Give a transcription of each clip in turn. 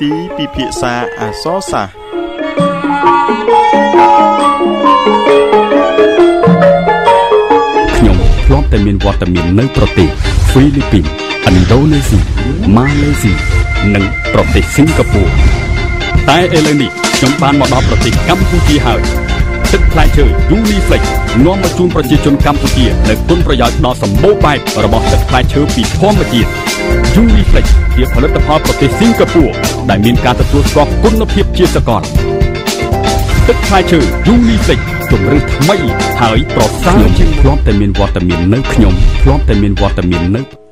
ទីពិភាក្សាអសរសាស្ត្រខ្ញុំធ្លាប់តែមានវត្តមាននៅប្រទេសហ្វីលីពីនឥណ្ឌូនេស៊ីម៉ាឡេស៊ីនិងប្រទេសសិង្ហបុរីតែឥឡូវនេះខ្ញុំបានមកដល់ប្រទេសកម្ពុជាហើយ ទឹកផ្លែឈើ Uniflex នាំមកជូនប្រជាជនកម្ពុជានូវគុណប្រយោជន៍ដ៏សម្បូរបែបរបស់ទឹកផ្លែឈើពីធម្មជាតិ Uniflex ជាផលិតផលប្រទេសសិង្ហបុរីដែលមានការទទួលស្គាល់គុណភាពជាសកលទឹកផ្លែឈើ Uniflex ជម្រើសថ្មីហើយប្រសើរជាងធ្លាប់តែមានវត្តមាននៅខ្ញុំធ្លាប់តែមានវត្តមាននៅ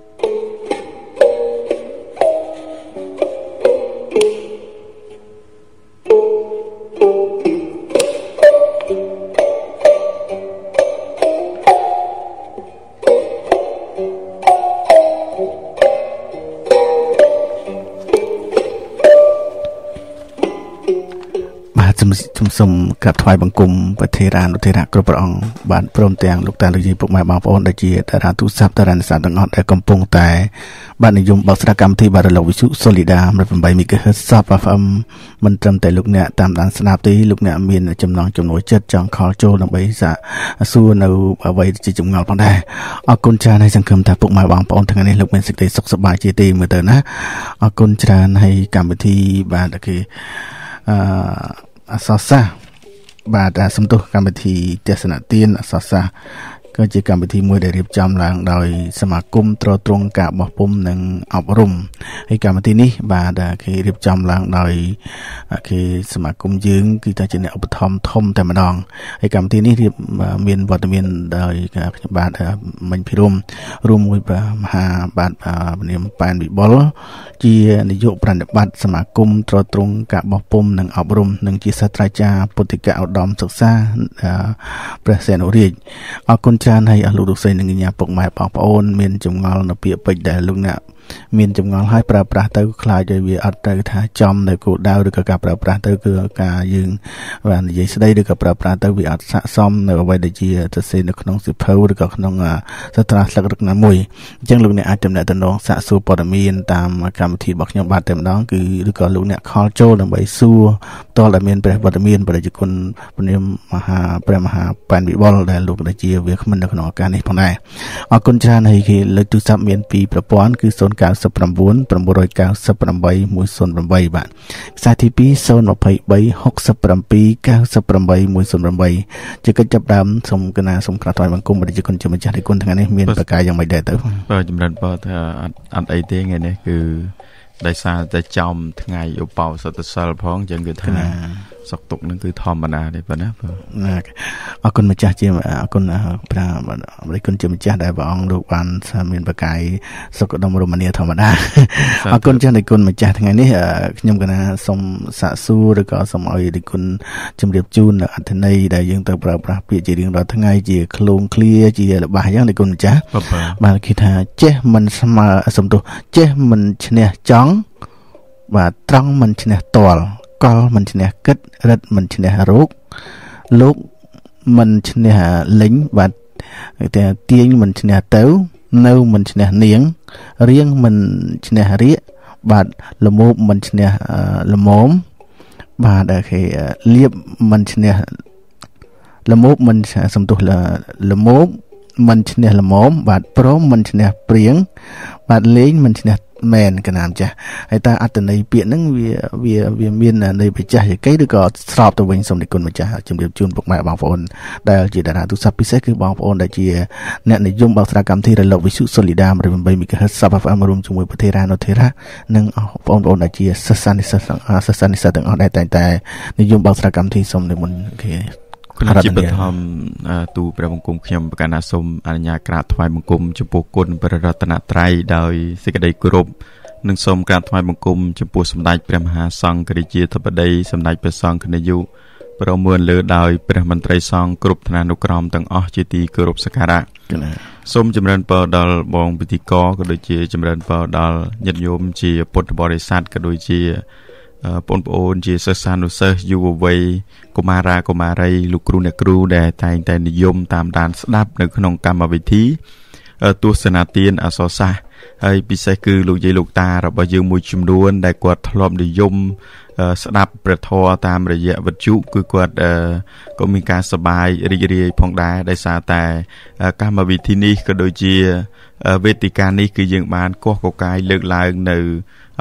ខ្ញុំសូមក្រាបថ្វាយបង្គំព្រះធេរានុធេរៈគ្រប់ព្រះអង្គបាទព្រមទាំងលោកតាលោកយាយពុកម៉ែបងប្អូនដែលជាតារាទូរស័ព្ទតារានិស្សិតទាំងអស់ដែលកំពុងតែបាទនិយមបកស្រាកម្មវិធីបាទរលកវិទ្យុ Solida 108 MHz Sub FM មិនត្រឹមតែលោកអ្នកតាមដានស្ដាប់ទេលោកអ្នកមានចំណងចំណូលចិត្តចង់ខលចូលដើម្បីសាកសួរនៅអ្វីជាចម្ងល់ផងដែរអរគុណច្រើនហើយសង្ឃឹមថាពុកម៉ែបងប្អូនថ្ងៃនេះលោកមានសេចក្តីសុខសប្បាយជាទីមើលទៅណាអរគុណច្រើនហើយកម្មវិធីបាទគេអឺ អសរសាស្ត្របាទសំទោសកម្មវិធីទស្សនទានអសរសាស្ត្រ ក៏ជាកម្មវិធីមួយដែលរៀបចំឡើងដោយសមាគមត្រួតត្រងការបោះពុំនិងអប់រំហើយកម្មវិធីនេះបាទគេរៀបចំឡើងដោយគេសមាគមយើងគឺថាជាអ្នកឧបត្ថម្ភធំតែម្ដងហើយកម្មវិធីនេះរៀបមានវត្តមានដោយខ្ញុំបាទមិញភិរមរួមមួយមហាបាទនាមប៉ែនវិបុលជានាយកប្រណិប័តសមាគមត្រួតត្រងការបោះពុំនិងអប់រំនិងជាសាស្ត្រាចារ្យពុទ្ធិកឧត្តមសិក្សាព្រះសែនរាជអរគុណច្រើនហើយអស់លោកលោកស្រីនិងកញ្ញាពុកម៉ែបងប្អូនមានចម្ងល់នៅពាក្យពេចន៍ដែលលោកអ្នក មានចម្ងល់ហើយប្រើប្រាស់ទៅខ្លាចឲ្យវាអត់ត្រូវថាចំនៅគោលដៅឬក៏ការប្រើប្រាស់ទៅគឺការយើងបាននិយាយស្ដីឬក៏ប្រើប្រាស់ទៅវាអត់ស័ក្តិសមនៅអ្វីដែលជាសរសេរនៅក្នុងសិភៅឬក៏ក្នុងសាស្ត្រាស្លឹករឹកណាមួយអញ្ចឹងលោកអ្នកអាចតំណែងតំណងសាកសួរព័ត៌មានតាមកម្មវិធីរបស់ខ្ញុំបាទតែម្ដងគឺឬក៏លោកអ្នកខលចូលដើម្បីសួរតលដែលមានព្រះវត្តមានប្រជាគុណពនាមមហាព្រះមហាប៉ែនវិបុលដែលលោកដែលជាវាគ្មិននៅក្នុងឱកាសនេះផងដែរអរគុណច្រើនហើយគេលើកទូរស័ព្ទមានពីរប្រព័ន្ធគឺ0 099 998 108បាទខ្សែទី2 023 67 98 108ជាកិច្ចចាប់ដើមសូមកណាសូមក្រាបថ្វាយបង្គំប្រជាជនជាម្ចាស់នៃគុណថ្ងៃនេះមានប្រកាយយ៉ាងម៉េចដែរទៅបាទចម្រើនបើថាអត់អត់អីទេថ្ងៃនេះគឺដោយសារតែចំថ្ងៃឧបោសថសិលផងអញ្ចឹងគឺថា សុកទុកនឹងគឺធម្មតាទេប៉ុណ្ណាបាទអរគុណម្ចាស់ជាអរគុណប្រាអរិគុណជាម្ចាស់ដែលព្រះអង្គលោកបានមានប្រកាយសុខដុមរមនាធម្មតាអរគុណចាស់នៃគុណម្ចាស់ថ្ងៃនេះខ្ញុំកណាសូមសាកសួរឬក៏សូមឲ្យរិគុណជម្រាបជូននៅអត្ថន័យដែលយើងទៅប្រើប្រាស់ពាក្យជារៀងរាល់ថ្ងៃជាឃ្លោងឃ្លាជារបស់អញ្ចឹងនៃគុណម្ចាស់បាទគេថាចេះមិនស្មើសំទោសចេះមិនឈ្នះចង់បាទត្រង់មិនឈ្នះតល់ កលមិនឈ្នះគិតរិទ្ធមិនឈ្នះរោគលោកមិនឈ្នះលេងបាទតែទាញមិនឈ្នះទៅ នៅមិនឈ្នះនាងរៀងមិនឈ្នះរៀកបាទលមោបមិនឈ្នះលមមបាទគេលៀបមិនឈ្នះលមោបមិនសំទោសលមោបមិនឈ្នះលមមបាទព្រមមិនឈ្នះព្រៀងបាទលេងមិនឈ្នះ មែនកណាមចាស់ហើយតើអត្តន័យពាក្យហ្នឹងវាវាវាមានន័យបច្ចេកទេសឬក៏ស្របទៅវិញសូមនិគុណម្ចាស់ជំរាបជូនពុកម៉ែបងប្អូនដែលជាតារាទូរស័ព្ទពិសេសគឺបងប្អូនដែលជាអ្នកនិយមបោកស្រាកម្មវិធីរលកវិទ្យុ Solida 108 MHz Sub FM រួមជាមួយប្រធារានុធិរានិងបងប្អូនដែលជាសិស្សានិសិស្សសិស្សានិសិស្សទាំងអស់ដែលតែងតែនិយមបោកស្រាកម្មវិធីសូមនិមន្តគេ ខ្ញុំជាបឋមទូព្រះបង្គំខ្ញុំប្រកាសណាសូមអនុញ្ញាតក្រាបថ្វាយបង្គំចំពោះគុណព្រះរតនត្រ័យដោយសេចក្តីគោរពនិងសូមក្រាបថ្វាយបង្គំចំពោះសម្ដេចព្រះមហាសង្ឃរាជាធិបតីសម្ដេចព្រះសង្ឃគណយុប្រមឿនលើដោយព្រះមន្ត្រីសង្ឃគ្រប់ឋានានុក្រមទាំងអស់ជាទីគោរពសក្ការៈសូមចម្រើនពរដល់បងពិធីករក៏ដូចជាចម្រើនពរដល់ញាតិញោមជាពុទ្ធបរិស័ទក៏ដូចជា បងប្អូនជាសិស្សានុសិស្សយុវវ័យកុមារាកុមារីលោកគ្រូអ្នកគ្រូដែលតែងតែនិយមតាមដានស្ដាប់នៅក្នុងកម្មវិធីទស្សនាទានអសរសាស្ត្រហើយពិសេសគឺលោកយាយលោកតារបស់យើងមួយចំនួន ដែលគាត់ធ្លាប់និយមស្ដាប់ព្រះធម៌តាមរយៈវិទ្យុគឺគាត់ក៏មានការសប្បាយរីករាយផងដែរដោយសារតែកម្មវិធីនេះក៏ដូចជាវេទិកានេះគឺយើងបានកោះកកាយលើកឡើងនៅ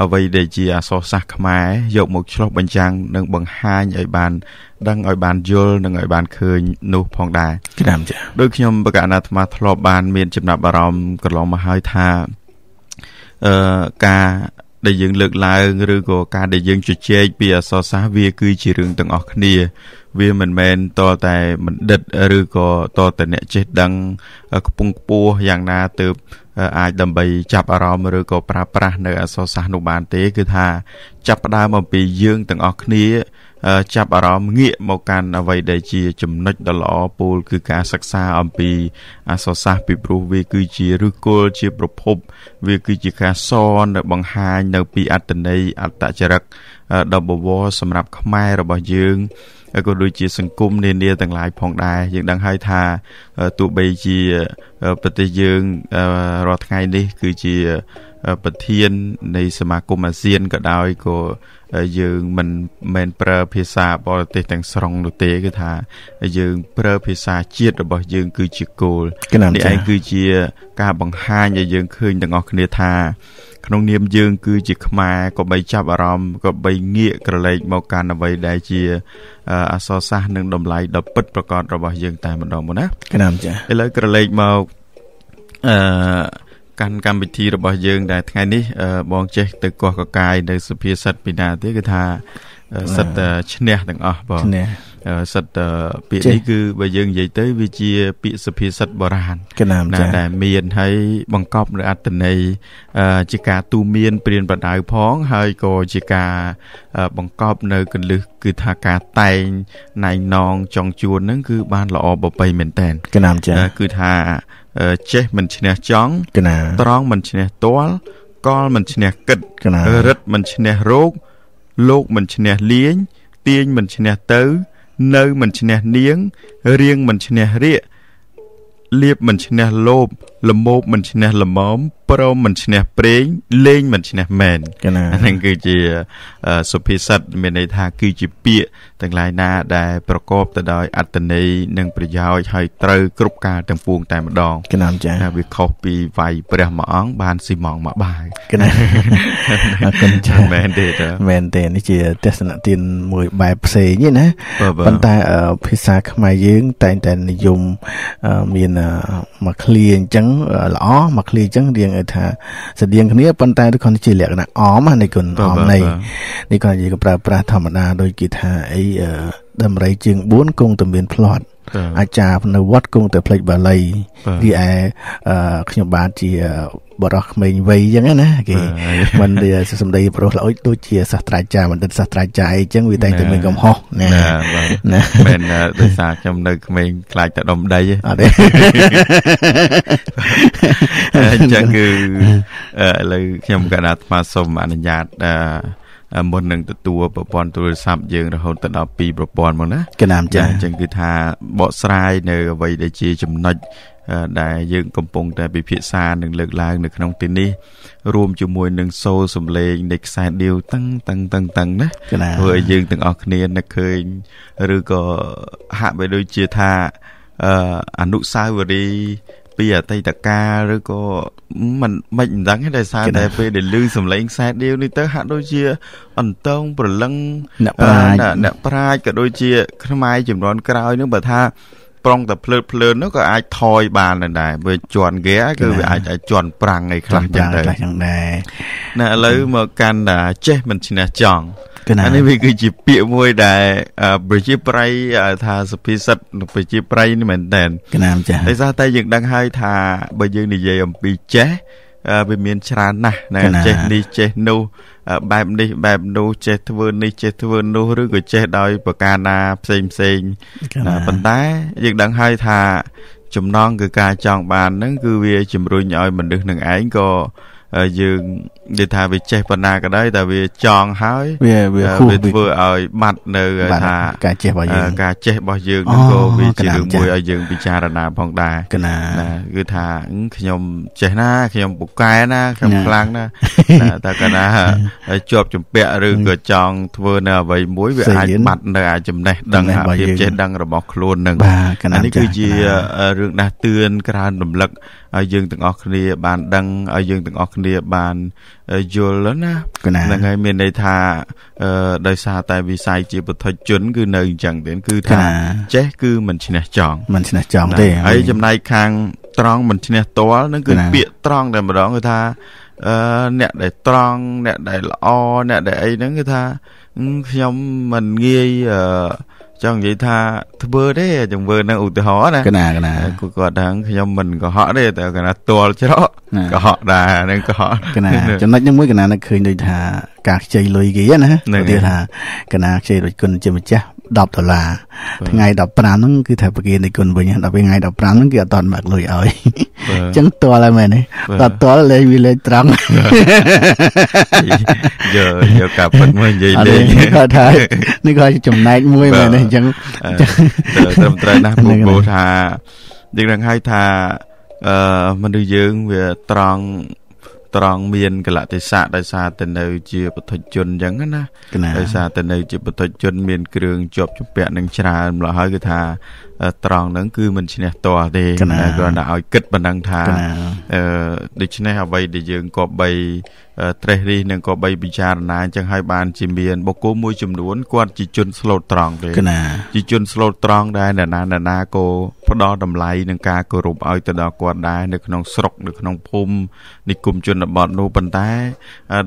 អ្វីដែលជាអសរសាស្ត្រខ្មែរយកមកឆ្លុះបញ្ចាំងនិងបង្ហាញឲ្យបាន ដឹងឲ្យបានយល់និងឲ្យបានឃើញនោះផងដែរក្រាមចាដោយខ្ញុំបកអាណាត្មាធ្លាប់បានមានចំណាប់អារម្មណ៍កន្លងមកហើយថាអឺការដែលយើងលើកឡើងឬក៏ការដែលយើងជជែកពីអសរសាស្ត្រវាគឺជារឿងទាំងអស់គ្នា វាមិនមែនតតែបណ្ឌិតឬក៏តតែអ្នកចេះដឹងខ្ពង់ខ្ពស់យ៉ាងណាទៅ អាចដើម្បីចាប់អារម្មណ៍ឬក៏ប្រើប្រាស់នៅអសរសាស្ត្រនោះបានទេ គឺថាចាប់ផ្ដើមអំពីយើងទាំងអស់គ្នា ចាប់អារម្មណ៍ងាកមកកាន់អ្វីដែលជាចំណុចដ៏ល្អពោលគឺការសិក្សាអំពីអសរសាស្ត្រពីព្រោះវាគឺជាឫសគល់ជាប្រភព វាគឺជាការសនបង្ហាញនៅពីអត្តន័យអត្តចរិតដ៏បវរសម្រាប់ខ្មែររបស់យើង ក៏ដូចជាសង្គមនានាទាំងឡាយផងដែរយើងដឹងហើយថាទោះបីជាប្រទេសយើងរាល់ថ្ងៃនេះគឺជា ប្រធាននៃសមាគមអាស៊ានក៏ដោយក៏យើងមិនមែនប្រើភាសាបរទេសទាំងស្រុងនោះទេគឺថា យើងប្រើភាសាជាតិរបស់យើង គឺជាគោលនេះឯងគឺជាការបង្ហាញឲ្យយើងឃើញទាំងអស់គ្នាថាក្នុងនាមយើងគឺជាខ្មែរក៏បីចាប់អារម្មណ៍ក៏បីងាកក្រឡេកមកកាន់អ្វីដែលជាអសរសាស្ត្រនិងតម្លៃដ៏ពិតប្រាកដរបស់យើងតែម្ដងមកណាកណាំចាឥឡូវក្រឡេកមកអឺ កាន់កម្មវិធីរបស់យើងដែលថ្ងៃនេះបងចេះទៅកោះកកាយនៅសុភាសិតពីណាទេគឺថាសិតឈ្នះទាំងអស់បងឈ្នះសិតពាក្យនេះគឺបើយើងនិយាយទៅវាជាពាក្យសុភាសិតបុរាណណាដែលមានហើយបង្កប់នៅអត្តន័យជាការទូមានព្រានប្រដៅផងហើយក៏ជាការបង្កប់នៅកលឹះគឺថាការតែងណៃណងចង់ជួនហ្នឹងគឺបានល្អបបីមែនតែនកណាមចាគឺថា ចេះមិនឈ្នះចង់កណាត្រង់មិនឈ្នះទាល់កលមិនឈ្នះគិតកណារិទ្ធមិនឈ្នះរោគលោកមិនឈ្នះលាញទាញមិនឈ្នះទៅ នៅមិនឈ្នះនាងរៀងមិនឈ្នះរាកលៀបមិនឈ្នះលោភលមោបមិនឈ្នះលមម ព្រមមិនឈ្នះប្រេងលេងមិនឈ្នះមែនហ្នឹងគឺជាសុភាសិតមានន័យថាគឺជាពាក្យទាំងឡាយណាដែលប្រកបទៅដោយអត្តន័យនិងប្រយោជន៍ហើយត្រូវគ្រប់ការទាំងពួងតែម្ដងកណាំចាវាខុសពីវាយព្រះមួយអង្គបានស៊ីម៉ងមួយបាយកណាអរគុណចាមែនទេមែនទេនេះជាទស្សនៈទានមួយបែបផ្សេងណាប៉ុន្តែភាសាខ្មែរយើងតែងតែនិយមមានមួយឃ្លាអញ្ចឹងល្អមួយឃ្លាអញ្ចឹងរៀងឲ្យថាស្តៀងគ្នាប៉ុន្តែគាត់ជាលក្ខណៈអមនេះគុណអមនៃនេះគាត់និយាយប្រើប្រាស់ធម្មតាដូចគេថាអីដំរីជាង4គង់តែមានផ្្លាត់ អាចារ្យនៅវត្តគង់តែផ្លេចបាលីរីឯខ្ញុំបាទជាបរោះក្មេងវ័យអញ្ចឹងណាគេមិនសម្ដីប្រុសល្អដូចជាសាស្ត្រាចារ្យបណ្ឌិតសាស្ត្រាចារ្យអីចឹងវាតែងតែមានកំហុសណាណាមែនដោយសារខ្ញុំនៅក្មេងខ្លាចតែដុំដីអត់ទេអញ្ចឹងគឺឥឡូវខ្ញុំកណ្ដាអាត្មាសូមអនុញ្ញាតអឺ មុននឹងទទួលប្រព័ន្ធទូរស័ព្ទយើងរហូតដល់2ប្រព័ន្ធមកណាកណាមចាអញ្ចឹងគឺថាបកស្រាយនៅអ្វីដែលជាចំណុចដែលយើងកំពុងតែពិភាក្សានិងលើកឡើងនៅក្នុងទីនេះរួមជាមួយនឹងសូរសំឡេងនៃខ្សែដៀវតឹងតឹងតឹងតឹងណាធ្វើឲ្យយើងទាំងអស់គ្នានឹកឃើញឬក៏ហាក់បីដូចជាថាអនុសាវរីយ៍ ពីអតីតកាលឬក៏មិនមិនដឹងទេដោយសារតែពេលដែលឮសំឡេងខ្សែដៀវនេះទៅហាក់ដូចជា អន្តងប្រលឹងអ្នកប្រាជ្ញអ្នកប្រាជ្ញក៏ដូចជា ខ្មែរចំនួនក្រោយនឹងបើថាប្រុងតែភ្លើតភ្លើននោះក៏អាចថយបានដែរវាជន់ហ្គេគឺវាអាចអាចជន់ប្រាំងអីខ្លះចឹងដែរចឹងដែរណាឥឡូវមកកាន់ចេះមិនឈ្នះចង់ អានេះវាគឺជាពាក្យមួយដែលប្រជាប្រិយថាសុភាសិតប្រជាប្រិយនេះមែនតើកណាមចាស់ដោយសារតែយើងដឹងហើយថាបើយើងនិយាយអំពីចេះវាមានច្រើនណាស់ណាចេះនេះចេះនោះបែបនេះបែបនោះចេះធ្វើនេះចេះធ្វើនោះឬក៏ចេះដោយប្រការណាផ្សេងផ្សេងប៉ុន្តែយើងដឹងហើយថាចំណងគឺការចង់បានហ្នឹងគឺវាជំរុញឲ្យមនុស្សនឹងឯងក៏ យើងនិយាយថាវាចេះប៉ុណ្ណាក៏ដោយតែវាចង់ហើយវាវាវាធ្វើឲ្យបាត់នៅថាការចេះរបស់យើងការចេះរបស់យើងនឹងក៏វាជារឿងមួយឲ្យយើងពិចារណាផងដែរកណាណាគឺថាខ្ញុំចេះណាខ្ញុំពូកែណាខ្ញុំខ្លាំងណាតែកាលណាជាប់ជំពាក់ឬក៏ចង់ធ្វើនៅអ្វីមួយវាអាចបាត់នៅអាចំណេះដឹងអាភាពចេះដឹងរបស់ខ្លួននឹងបាទកណានេះគឺជារឿងដាស់តឿនក្រើនរំលឹកឲ្យយើងទាំងអស់គ្នាបានដឹងឲ្យយើងទាំងអស់គ្នាបានយល់ណាហ្នឹងហើយមានន័យថាដោយសារតែវិស័យជាពុទ្ធជន គឺនៅអញ្ចឹងទេគឺថាចេះគឺមិនឈ្នះចង់មិនឈ្នះចង់ទេហើយចំណែកខាងត្រង់មិនឈ្នះតល់ហ្នឹងគឺពាក្យត្រង់តែម្ដងគឺថាអឺអ្នកដែលត្រង់អ្នកដែលល្អអ្នកដែលអីហ្នឹងគឺថាខ្ញុំមិនងាយអឺ ចង់និយាយថាធ្វើទេចង្វើនឹងឧទាហរណ៍ណាកណាកណាគាត់គាត់ថាខ្ញុំមិនកុហកទេតែកណាតល់ច្រកកុហកដែរនឹងកុហកកណាចំណុចហ្នឹងមួយកណានឹកឃើញដូចថាការខ្ចីលុយគេណាឧទាហរណ៍ថាកណាខ្ចីដូចគុណជាម្ចាស់ 10ដុល្លារថ្ងៃ15ហ្នឹងគឺថាប្រគិននៃគុណវិញដល់ពេលថ្ងៃ15ហ្នឹងគឺអត់តន់មកលុយឲ្យអញ្ចឹងតល់ហើយមែនទេដល់តល់លេងវាលេងត្រង់យកយកកាប់ពិតមួយនិយាយលេងគាត់ថានេះក៏ចំណែកមួយមែនទេអញ្ចឹងត្រឹមត្រូវណាស់ពូពូថាយើងនឹងហៅថាអឺមនុស្សយើងវាត្រង់ ត្រង់មានកលៈទេសៈដោយសារតែនៅ ជាពុទ្ធជនអញ្ចឹងណាដោយសារតែនៅជាពុទ្ធជន មានគ្រឿងជាប់ជំពាក់នឹងច្រើនម្ល៉េះហើយគឺថាត្រង់ហ្នឹងគឺមិនឈ្នះតោះទេគ្រាន់តែឲ្យគិតប៉ុណ្ណឹងថាអឺដូច្នេះអ្វីដែលយើងក៏បីត្រេះរិះនិងក៏បីពិចារណាអញ្ចឹងហើយបានជាមានបុគ្គលមួយចំនួនគាត់ជាជនស្លូតត្រង់ទេជាជនស្លូតត្រង់ដែរអ្នកណាអ្នកណាក៏ផ្ដល់តម្លៃនឹងការគោរពឲ្យទៅដល់គាត់ដែរនៅក្នុងស្រុកនៅក្នុងភូមិនិគមជនបទនោះប៉ុន្តែ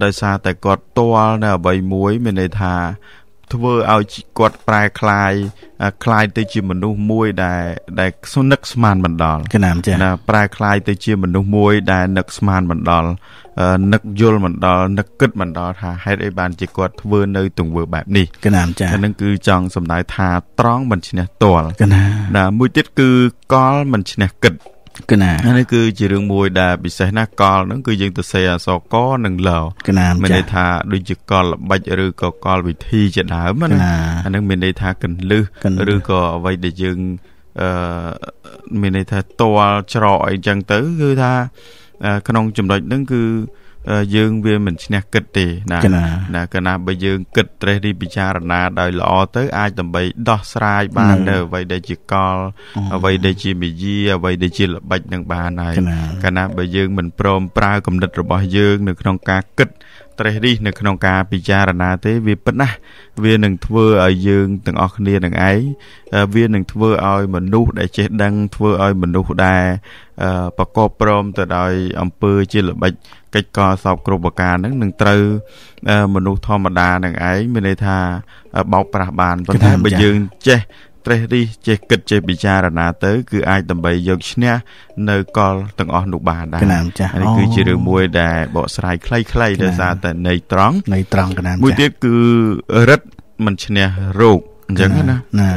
ដោយសារតែគាត់តល់នៅអ្វីមួយមានន័យថា ធ្វើឲ្យគាត់ប្រែคลายคลายទៅជាមនុស្សមួយដែលដែលនឹកស្មានបណ្ដល់ កណាមចាណាប្រែคลายទៅជាមនុស្សមួយដែលនឹកស្មានបណ្ដល់នឹកយល់បណ្ដល់នឹកគិតបណ្ដល់ថាហេតុអីបានជាគាត់ធ្វើនៅទង្វើបែបនេះ កណាមចាអានឹងគឺចង់សំដៅថាត្រង់មិនឈ្នះតល់ កណាណាមួយទៀតគឺកលមិនឈ្នះគិត កណានេះគឺជារឿងមួយដែលពិសេសណាស់កលហ្នឹងគឺយើងទៅសេអសកនិងលកណាមានន័យថាដូចជាកលល្បិចឬក៏កលវិធីជាដើមណាអានឹងមានន័យថាកន្លឹះឬក៏អ្វីដែលយើងអឺមានន័យថាតលច្រកអីចឹងទៅគឺថាក្នុងចំណុចហ្នឹងគឺ យើងវាមិនឈ្នះគិតទេណាណាកាលណាបើយើងគិតត្រេះរិះពិចារណាដោយល្អទៅអាចដើម្បីដោះស្រាយបាននៅអ្វីដែលជាកលអ្វីដែលជាមាយាអ្វីដែលជាល្បិចនឹងបានហើយកាលណាបើយើងមិនព្រមប្រើគំនិតរបស់យើងនៅក្នុងការគិត ត្រេះរិះនៅក្នុងការពិចារណាទេវាប៉ុណ្ណាវានឹងធ្វើឲ្យយើងទាំងអស់គ្នានឹងឯងវានឹងធ្វើឲ្យមនុស្សដែលចេះដឹងធ្វើឲ្យមនុស្សដែលប្រកបព្រមទៅដោយអំពើជាល្បិចកិច្ចការសពគ្រប់ប្រការហ្នឹងនឹងត្រូវមនុស្សធម្មតានឹងឯងមានន័យថាបោកប្រាស់បានប៉ុន្តែបើយើងចេះ ត្រេះរិះចេះគិតចេះពិចារណាទៅ គឺអាចដើម្បីយកឈ្នះនៅកលទាំងអស់នោះបានដែរនេះគឺជារឿងមួយដែលបកស្រាយខ្លីៗដោយសារតែន័យត្រង់ន័យត្រង់កណាមួយទៀតគឺរិទ្ធមិនឈ្នះរោគអញ្ចឹងណាណា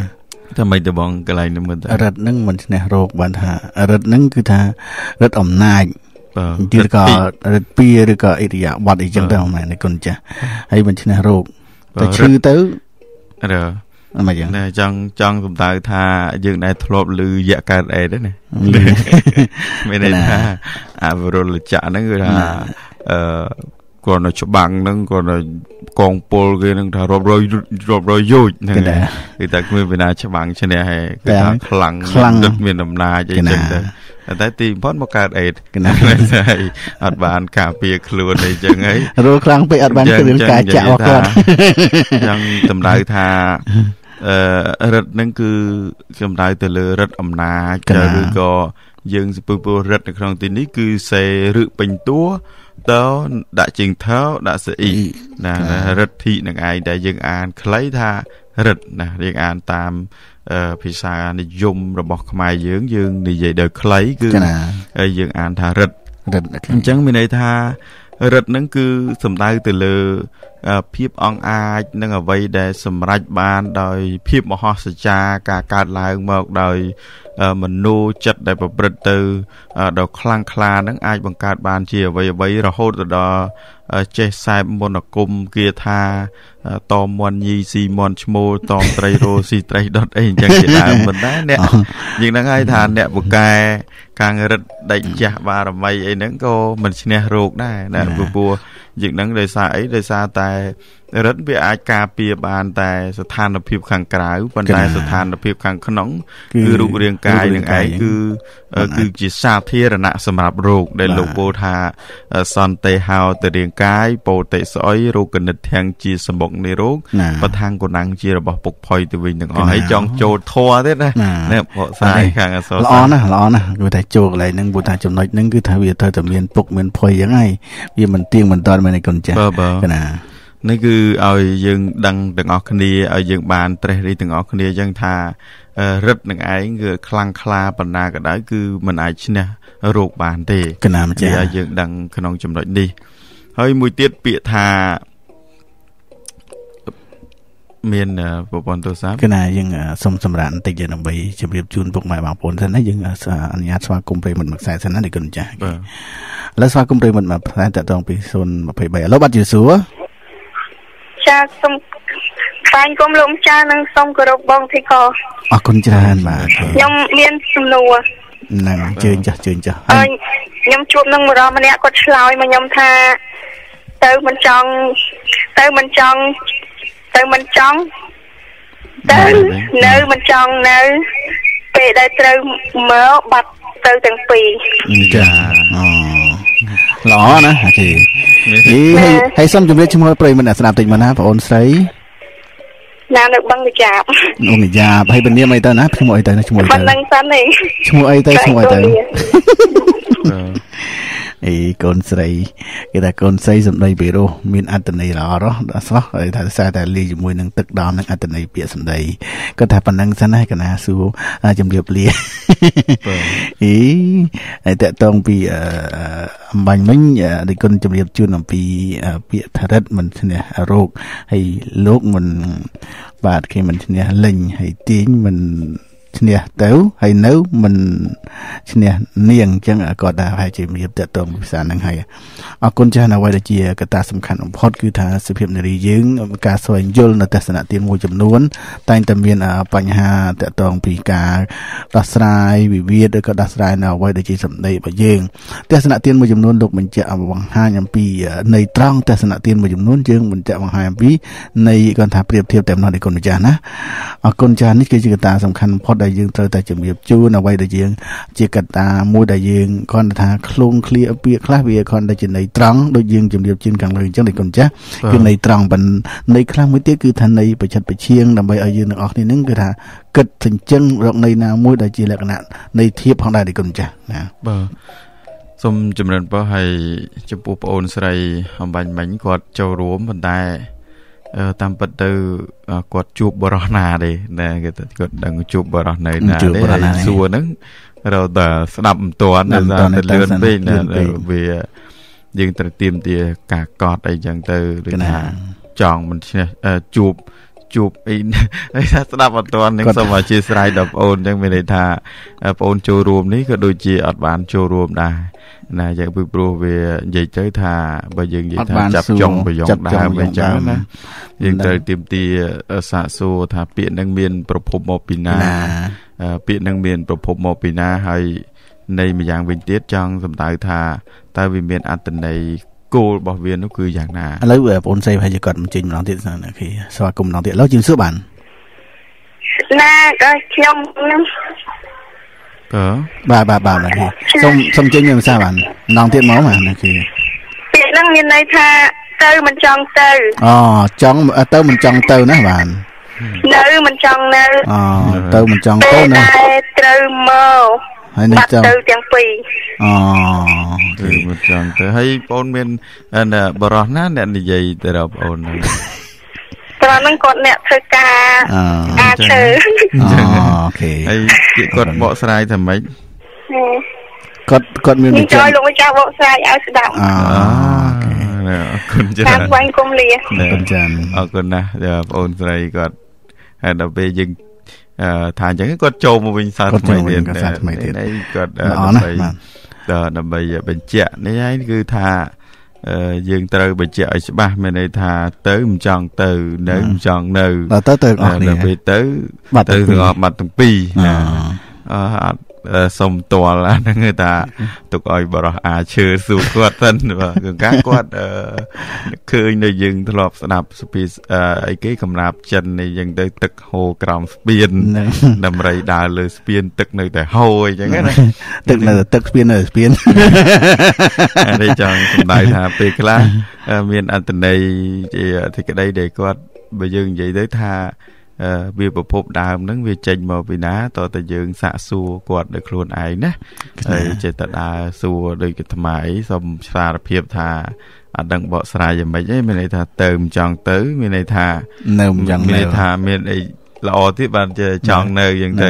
តែមិនទៅបងកន្លែងនេះមើលទៅរិទ្ធនឹងមិនឈ្នះរោគបានថារិទ្ធនឹងគឺថារិទ្ធអំណាចបាទឬក៏រិទ្ធពីឬក៏អិរិយាបថអីចឹងទៅមែនគុណចាស់ហើយមិនឈ្នះរោគតែឈឺទៅរឺ អីយ៉ាងណាចង់ចង់សំដៅថាយើងដែលធ្លាប់ឮយៈកើតអេទេណាមានន័យថាអវរុលចៈហ្នឹងគឺថាអឺគាត់នៅច្បាំងហ្នឹងគាត់នៅកងពលគេហ្នឹងថារាប់រយរាប់រយយោជហ្នឹងគឺតែគ្មានវិណាច្បាំងឈ្នះហេគឺថាខ្លាំងដឹកមានអំណាចអីចឹងទៅតែទីបំផុតមកកើតអេតណាហើយអត់បានការពារខ្លួនអីចឹងហីរੂខ្លាំងពេកអត់បានគ្រឿងការចាក់របស់គាត់ចឹងតម្រូវថាអឺ រិទ្ធហ្នឹងគឺសំដៅទៅលើរិទ្ធអំណាចឬក៏យើងសពុពុរិទ្ធនៅក្នុងទីនេះគឺសេរឹពេញតួតោដាក់ជើងថោដាក់ស្អ៊ីណារិទ្ធិនឹងឯងដែលយើងអានខ្លីថារិទ្ធណាយើងអានតាមភាសានិយមរបស់ខ្មែរយើងយើងនិយាយដោយខ្លីគឺយើងអានថារិទ្ធរិទ្ធអញ្ចឹងមានន័យថា រិទ្ធហ្នឹងគឺសំដៅទៅលើភាពអង្អាចនិងអ្វីដែលសម្រេចបានដោយភាពមហោសច្ចាការកើតឡើងមកដោយមនោចិត្តដែលប្រព្រឹត្តទៅដ៏ខ្លាំងក្លានឹងអាចបង្កើតបានជាអ្វីអ្វីរហូតទៅដល់ចេះសែបមន្តគុំគាថាតមន់ញីស៊ីមន់ឈ្មោលតមត្រីរោស៊ីត្រីដុតអីអញ្ចឹងជាដើមមិនដែរអ្នកយើងនឹងឲ្យថាអ្នកបកែ កាងរិទ្ធដេកចាស់បារមីអីហ្នឹងក៏មិនឈ្នះរោគដែរណាព្រោះ យើងនឹងដោយសារអីដោយសារតែរិទ្ធវាអាចការពារបានតែស្ថានភាពខាងក្រៅប៉ុន្តែស្ថានភាពខាងក្នុងគឺរូបរាងកាយនឹងឯងគឺគឺជាសាធារណៈសម្រាប់រោគដែលលោកពោលថាសន្តិហោទៅរាងកាយពោតិស្អុយរោគកនិតធាំងជាសមុខនៃរោគបឋាំងកណ្ដាំងជារបស់ពុកផុយទៅវិញទាំងអស់ហើយចង់ចូលធัวទៀតណានេះបកស្រាយខាងអសរល្អណាស់ល្អណាស់គឺថាចូលកន្លែងហ្នឹងព្រោះថាចំណុចហ្នឹងគឺថាវាត្រូវតែមានពុកមានផុយអញ្ចឹងហើយវាមិនទៀងមិនតន់មែនឯកូនចាស់ណានេះគឺឲ្យយើងដឹងទាំងអស់គ្នាឲ្យយើងបានត្រេះរិះទាំងអស់គ្នាអញ្ចឹងថារិទ្ធនឹងឯងគឺខ្លាំងក្លាបណ្ណាក៏ដោយគឺមិនអាចឈ្នះរោគបានទេកណាម្ចាស់ឲ្យយើងដឹងក្នុងចំណុចនេះហើយមួយទៀតពាក្យថា មានប្រព័ន្ធទូរស័ព្ទគឺណាយើងសុំសម្រាប់បន្តិចដើម្បីជម្រាបជូនពុកម៉ែបងប្អូនសិនណាយើងអនុញ្ញាតស្វាគមន៍ប្រិមត្តមួយខ្សែសិនណានេះគុណចាស់បាទឥឡូវស្វាគមន៍ប្រិមត្តមួយខ្សែតតងពី023ឥឡូវបាត់ជាសួរចាសូមថ្លែងគុំលោកម្ចាស់និងសូមគោរពបងធីកអរគុណច្រើនបាទខ្ញុំមានសំណួរហ្នឹងជើញចាស់ជើញចាស់ហើយខ្ញុំជួបនឹងបរិម្នាក់គាត់ឆ្លើយមកខ្ញុំថាទៅមិនចង់ទៅមិនចង់ ទៅមិនចង់ទៅនៅមិនចង់នៅពេលដែលត្រូវមកបាត់ទៅទាំងពីរចាអូល្អណាអាជីហើយហើយសុំជម្រាបឈ្មោះប្រិយមិត្តអ្នកស្ដាប់តិចមកណាបងអូនស្រីណានៅបឹងវិជាបអូវិជាបហើយពនាមអីទៅណាឈ្មោះអីទៅឈ្មោះអីទៅប៉ុណ្្នឹងសិនទេឈ្មោះអីទៅឈ្មោះអីទៅ អីកូនស្រីគេថាកូនស្រីសំដីពីរោះមានអត្តន័យល្អរស់ដល់ស្រស់ហើយថាសារតែលីជាមួយនឹងទឹកដំនឹងអត្តន័យពាក្យសំដីគាត់ថាប៉ុណ្ណឹងសិនហើយកណាសួរជំរាបលាអីហើយតកតងពីអំបញ្ញមិញដូចគុណជំរាបជូនអំពីពាក្យថារិទ្ធមិនឈ្នះរោគហើយលោកមិនបាទគេមិនឈ្នះលេងហើយទាញមិន ឈ្នះទៅហើយនៅមិនឈ្នះនាងអញ្ចឹងគាត់ថាហើយជាមានតតងភាសាហ្នឹងហើយអរគុណចាស់នៅអ្វីដែលជាកត្តាសំខាន់បំផុតគឺថាសុភាពនារីយើងការស្វែងយល់នៅទស្សនៈទានមួយចំនួន តែងតែមានបញ្ហាតតងពីការដោះស្រាយវិវាទឬក៏ដោះស្រាយនៅអ្វីដែលជាសម្ដីរបស់យើងទស្សនៈទានមួយចំនួនលោកបញ្ជាក់បង្ហាញអំពីនៃត្រង់ទស្សនៈទានមួយចំនួនយើងបញ្ជាក់បង្ហាញអំពីនៃគាត់ថាប្រៀបធៀបតែម្ដងនៃគុណម្ចាស់ណាអរគុណចាស់នេះគឺជាកត្តាសំខាន់បំផុតដែលយើងត្រូវតែជំរាបជូនអ្វីដែលយើង ជាកត្តាមួយដែលយើងគាត់ថាឃ្លងឃ្លាពាក្យខ្លះវាគាត់តែជាន័យត្រង់ដូចយើងជំរាបជូនខាងលើអញ្ចឹងនេះគុណចាស់គឺន័យត្រង់ប៉ុន្តែន័យខ្លះមួយទៀតគឺថាន័យបច្ចិតបជាងដើម្បីឲ្យយើងទាំងអស់គ្នានឹងគឺថាគិតចិញ្ចឹងរកន័យណាមួយដែលជាលក្ខណៈន័យធៀបផងដែរនេះគុណចាស់ណាបាទសូមចម្រើនពរឲ្យចំពោះប្អូនស្រីអំបញ្ញមិញគាត់ចូលរួមប៉ុន្តែ តាមពិតទៅគាត់ជួបបរោះណាទេណាគេគាត់ដឹងជួបបរោះនៅណាទេសួរហ្នឹងរកតែស្ដាប់មិនទាន់តែលឿនពេកណាវាយើងត្រូវទៀមទាការកត់អីចឹងទៅឬថាចង់មិនឈ្នះជួប ជួបអីហើយថាស្ដាប់អត់ទាន់នឹងសូមអធិស្ឋានដល់បងអូនចឹងមានន័យថាបងអូនចូលរួមនេះក៏ដូចជាអត់បានចូលរួមដែរណាយ៉ាងពីព្រោះវានិយាយទៅថាបើយើងនិយាយថាចាប់ចុងប្រយ៉ងដើមអីចឹងណាយើងត្រូវទៀមទាសាកសួរថាពាក្យនឹងមានប្រភពមកពីណាពាក្យនឹងមានប្រភពមកពីណាហើយនៃម្យ៉ាងវិញទៀតចង់សំដៅថាតើវាមានអត្តន័យ គោលរបស់វានោះគឺយ៉ាងណាឥឡូវបងប្អូនស្រីប្រហែលជាគាត់មិនចេញម្ដងទៀតណាគេស្វាគមន៍ម្ដងទៀតឥឡូវជឿសួរបានណាក៏ខ្ញុំបាទបាទបាទបាទសូមសូមចេញមានភាសាបានម្ដងទៀតមកបាទណាគេពាក្យហ្នឹងមានន័យថាទៅមិនចង់ទៅអូចង់ទៅមិនចង់ទៅណាបាទនៅមិនចង់នៅអូទៅមិនចង់ទៅណាត្រូវមក ហើយនេះចាំទៅទាំងពីរអូគឺមិនចង់ទៅហើយបងមានបរោះណាអ្នកនិយាយទៅដល់បងហ្នឹងត្រង់ហ្នឹងគាត់អ្នកធ្វើការអាឈើអូខេហើយគាត់បកស្រាយថាម៉េចគាត់គាត់មានវិចារលោកម្ចាស់បកស្រាយឲ្យស្ដាប់អូអរគុណច្រើនតាមវិញគុំលាអរគុណច្រើនអរគុណណាស់បងអូនស្រីគាត់ហើយដល់ពេលយើង ថាអញ្ចឹងគាត់ចូលមកវិញសាថ្មីទៀតសាថ្មីទៀតគាត់ដើម្បីដើម្បីបញ្ជាក់នេះហើយគឺថាយើងត្រូវបញ្ជាក់ឲ្យច្បាស់មានន័យថាទៅមិនចង់ទៅនៅមិនចង់នៅទៅទៅអស់គ្នាពេលទៅទៅទាំងអស់បាត់ទាំងពីរណាអត់ សុំតលហ្នឹងគឺថាទុកឲ្យបរោះអាឈើសួរគាត់សិនបាទគឺកាគាត់ឃើញនៅយើងធ្លាប់ស្ដាប់ស្ពីអីគេកំណាប់ចិននេះយើងទៅទឹកហូរក្រោមស្ពានតម្រៃដើរលើស្ពានទឹកនៅតែហូរអញ្ចឹងណាទឹកនៅទឹកស្ពាននៅស្ពាននេះចង់សំដៅថាពេលខ្លះមានអត្តន័យជាអធិក្តីដែលគាត់បើយើងនិយាយទៅថា វាប្រភពដើមហ្នឹងវាចេញមកពីណាតើតើយើងសាកសួរគាត់ដោយខ្លួនឯងណាហើយចេះតែដើរសួរដូចកថ្មអីសូមសារភាពថាអត់ដឹងបកស្រាយយ៉ាងម៉េចទេមានន័យថាទៅមិនចង់ទៅ មានន័យថានៅមិនចង់មានន័យថាមានអីល្អទៀតបានជាចង់នៅយ៉ាងទៅ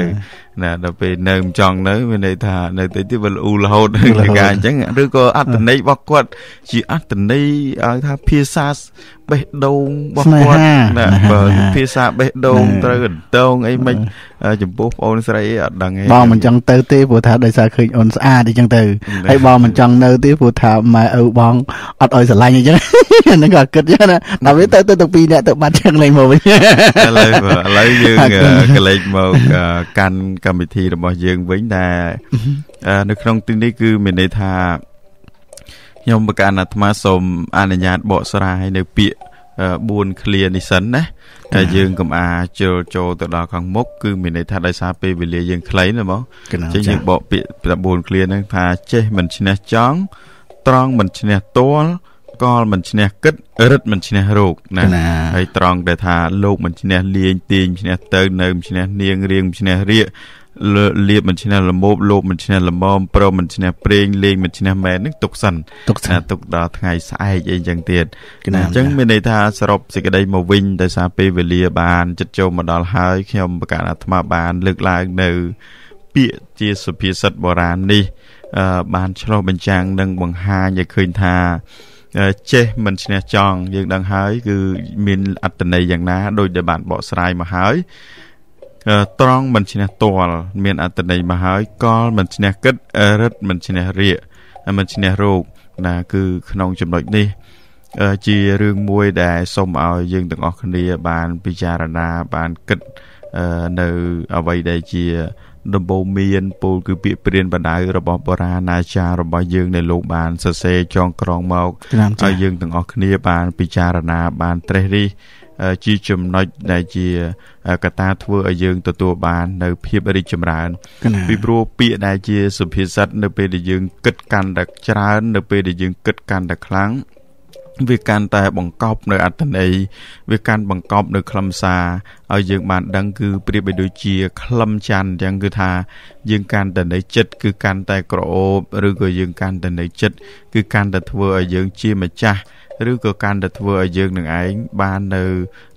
ណាដល់ពេលនៅមិនចង់នៅមានន័យថានៅទៅទៀតវាលូរហូតលើការអញ្ចឹងឬក៏អត្តន័យរបស់គាត់ ជាអត្តន័យឲ្យថាភាសាបេះដូងរបស់គាត់ណាបើភាសាបេះដូងត្រូវដងអីមិនចំពោះបងអូនស្រីអត់ដឹងទេបងមិនចង់ទៅទេព្រោះថាដោយសារឃើញអូនស្អាតអញ្ចឹងទៅហើយបងមិនចង់នៅទេព្រោះថាម៉ែឪបងអត់ឲ្យស្រឡាញ់អញ្ចឹងហ្នឹងក៏គិតចឹងណាដល់វាទៅទៅទាំងពីរនាក់ទៅបាត់ចឹងលេងមកវិញឥឡូវឥឡូវយើងកលេចមកកាន់កម្មវិធីរបស់យើងវិញដែលនៅក្នុងទីនេះគឺមានន័យថាខ្ញុំបកអាត្មាសូមអនុញ្ញាតបកស្រាយនៅពាក្យ4 clear នេះសិនណាតែយើងកុំអាចចូលចូលទៅដល់ខាងមុខគឺមានន័យថាដោយសារពេលវេលាយើងខ្លីណាបងចឹងយើងបកពាក្យ4 clear ហ្នឹងថាចេះមិនឈ្នះចង់ត្រង់មិនឈ្នះទាល់ កលមិនឈ្នះគិតរឹតមិនឈ្នះរោគណាហើយត្រង់ដែលថាលោកមិនឈ្នះលាងទាញឈ្នះទៅនៅមិនឈ្នះនាងរៀងមិនឈ្នះរៀកលៀបមិនឈ្នះលមោបលោបមិនឈ្នះលមមប្រមិនឈ្នះប្រេងលេងមិនឈ្នះមែននឹងទុកសិនទុកសិនទុកដល់ថ្ងៃស្អែកអីចឹងទៀតអញ្ចឹងមានន័យថាសរុបសេចក្តីមកវិញដោយសារពេលវេលាបានចិត្តចូលមកដល់ហើយខ្ញុំប្រកាសអាត្មាបាន លើកឡើងនៅ ពាក្យជាសុភាសិតបុរាណនេះបានឆ្លុះបញ្ចាំងនិងបង្ហាញឲ្យឃើញថា ចេះមិនឈ្នះចង់យើងដឹងហើយគឺមានអត្តន័យយ៉ាងណាដោយដែលបានបកស្រាយមកហើយត្រង់មិនឈ្នះទាល់មានអត្តន័យមកហើយកលមិនឈ្នះគិតរិទ្ធមិនឈ្នះរាកមិនឈ្នះរោគណាគឺក្នុងចំណុចនេះជារឿងមួយដែលសូមឲ្យយើងទាំងអស់គ្នាបានពិចារណាបានគិតនៅអ្វីដែលជា ដំបូងមានពោលគឺពាក្យព្រានបណ្ដៅរបស់បុរាណអាចារ្យរបស់យើងនៅលោកបានសរសេរចងក្រងមកហើយយើងទាំងអស់គ្នាបានពិចារណាបានត្រេះរិះជាចំណុចដែលជាកត្តាធ្វើឲ្យយើងទទួលបាននៅភាពរីកចម្រើនពីព្រោះពាក្យដែលជាសុភាសិតនៅពេលដែលយើងគិតកាន់តែច្រើននៅពេលដែលយើងគិតកាន់តែខ្លាំង វាកាន់តែបង្កប់នៅអត្តន័យវាកាន់បង្កប់នៅខ្លឹមសារឲ្យយើងបានដឹងគឺប្រៀបបីដូចជាខ្លឹមច័ន្ទអញ្ចឹងគឺថាយើងកាន់តែនៅចិត្តគឺកាន់តែក្រអូបឬក៏យើងកាន់តែនៅចិត្តគឺកាន់តែធ្វើឲ្យយើងជាម្ចាស់ឬក៏កាន់តែធ្វើឲ្យយើងនឹងឯងបាននៅ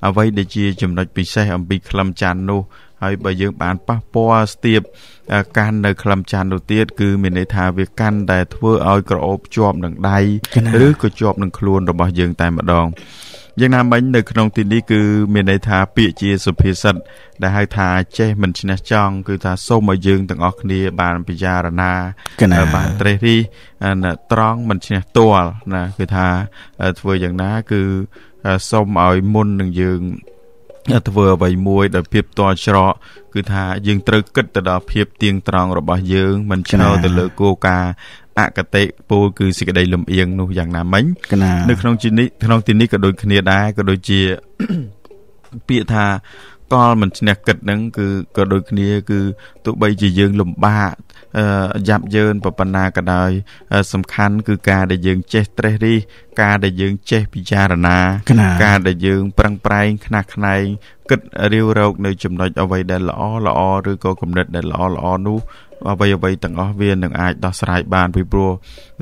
អ្វីដែលជាចំណុចពិសេសអំពីខ្លឹមច័ន្ទនោះ ហើយបើយើងបានប៉ះពាល់ស្ទាបកាន់នៅក្លឹមច័ន្ទនោះទៀតគឺមានន័យថាវាកាន់តែធ្វើឲ្យក្រអូបជាប់នឹងដៃឬក៏ជាប់នឹងខ្លួនរបស់យើងតែម្ដងយ៉ាងណាមិញនៅក្នុងទីនេះគឺមានន័យថាពាក្យជាសុភាសិត ដែលហៅថាចេះមិនឈ្នះចង់គឺថាសូមឲ្យយើងទាំងអស់គ្នាបានពិចារណាបានត្រេះរិះត្រង់មិនឈ្នះទាល់ណាគឺថាធ្វើយ៉ាងណាគឺសូមឲ្យមុននឹងយើង ធ្វើអ្វីមួយដោយភាពតល់ច្រកគឺថាយើងត្រូវគិតទៅដល់ភាពទៀងត្រង់របស់យើងមិនឆ្នោតទៅលើគោលការណ៍អកតេពោលគឺសេចក្តីលំអៀងនោះយ៉ាងណាមិញនៅក្នុងទីនេះក្នុងទីនេះក៏ដូចគ្នាដែរក៏ដូចជាពាក្យថា កលមិនឈ្នះគិតហ្នឹងគឺក៏ដូចគ្នាគឺទោះបីជាយើងលំបាកយ៉ាប់យ៉ឺនប៉ុណ្ណាក៏ដោយសំខាន់គឺការដែលយើងចេះត្រេះរិះការដែលយើងចេះពិចារណា ការដែលយើងប្រឹងប្រែងខ្នះខ្នែងគិតរាវរកនៅចំណុចអ្វីដែលល្អល្អឬក៏គំនិតដែលល្អល្អនោះអ្វីអ្វីទាំងអស់វានឹងអាចដោះស្រាយបានពីព្រោះ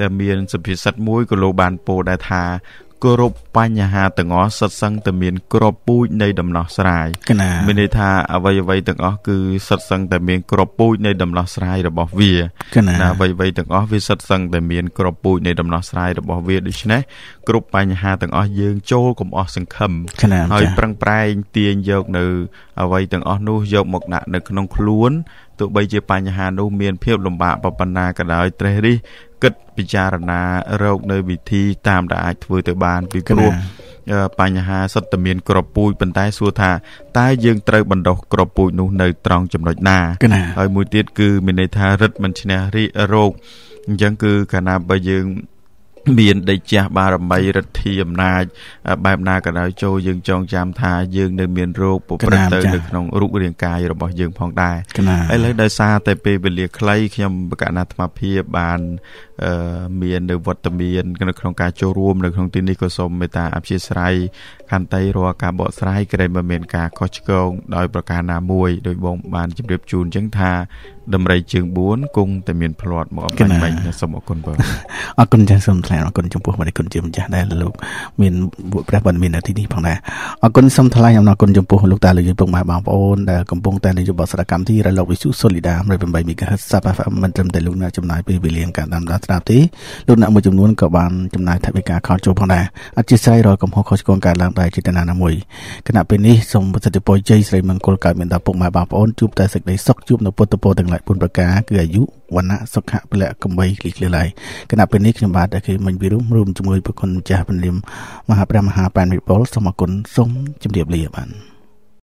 ដែលមានសុភាសិតមួយក៏លោកបានពោលដែរថាក គ្រប់បញ្ហាទាំងអស់សិតសឹងតែមានក្របពូជនៃដំណោះស្រាយមានន័យថាអ្វីអ្វីទាំងអស់គឺសិតសឹងតែមានក្របពូជនៃដំណោះស្រាយរបស់វាណាអ្វីអ្វីទាំងអស់វាសិតសឹងតែមានក្របពូជនៃដំណោះស្រាយរបស់វាដូច្នេះគ្រប់បញ្ហាទាំងអស់យើងចូលកុំអស់សង្ឃឹមហើយប្រឹងប្រែងទាញយកនៅអ្វីទាំងអស់នោះយកមកដាក់នៅក្នុងខ្លួនទោះបីជាបញ្ហានោះមានភាពលំបាកប៉ុណ្ណាក៏ដោយត្រេះរិះ គិតពិចារណារកនៅវិធីតាមដែលអាចធ្វើទៅបានពីព្រោះបញ្ហាសុទ្ធតែមានក្របពូជប៉ុន្តែសួរថាតើយើងត្រូវបណ្ដោះក្របពូជនោះនៅត្រង់ចំណុចណាហើយមួយទៀតគឺមានន័យថារិទ្ធមិនឈ្នះរីរោគអញ្ចឹងគឺកាលណាបើយើង មានដេជះបារមីរិទ្ធីអំណាចបែបណាក៏ដោយចូលយើងចងចាំថាយើងនៅមានរោគប្រព្រឹត្តទៅនៅក្នុងរូបរាងកាយរបស់យើងផងដែរឥឡូវដោយសារតែពេលវេលាខ្លីខ្ញុំបកណ្ណាអាត្មាភាពបានមាននៅវត្តមាននៅក្នុងការចូលរួមនៅក្នុងទីនេះក៏សូមមេត្តាអព្យាស្រ័យខន្តីរាល់ការបកស្រាយក្រែងមិនមានការខុសឆ្គងដោយប្រការណាមួយដោយបងបានជម្រាបជូនអញ្ចឹងថាដំរីជើង4គង់តែមានផ្្លាត់មកអំបញ្ញមិញសូមអរគុណបងអរគុណចាស់សូមថ្លែងអរគុណចំពោះបរិគុណជាម្ចាស់ដែលលោកមានព្រះបាទមាននៅទីនេះផងដែរអរគុណសូមថ្លែងអំណរគុណចំពោះលោកតាលោកយាយពុកម៉ែបងប្អូនដែលកំពុងតែនិយាយបទសកម្មទីរលកវិទ្យុសូលីដា108 MHz សាប់ FM មិនត្រឹមតែលោកអ្នកចំណាយពេលវេលាការតាមដានស្ដាប់ទេលោកអ្នកមួយចំនួនក៏បានចំណាយថវិកាខលចូលផងដែរអធិស្ឋានរាល់កំហុសខុសឆ្គងកើតឡើងដោយចេតនាណាមួយគណៈពេលនេះសូមប្រសិទ្ធពរជ័យស្រីមង្គលកើតមានដល់ពុកម៉ែបងប្អូនជួបតែសេចក្តីសុខជួបនៅពុទ្ធពរទាំងឡាយ4ប្រការគឺអាយុវណ្ណៈសុខៈពលៈកំបីគ្លីគ្លីឡាយគណៈពេលនេះខ្ញុំបាទតែគេមិញវិរុំរួមជាមួយប្រគុណម្ចាស់ពលាមមហាព្រះមហាប៉ែនវិបុលសូមអគុណសូមជម្រាបលាបាន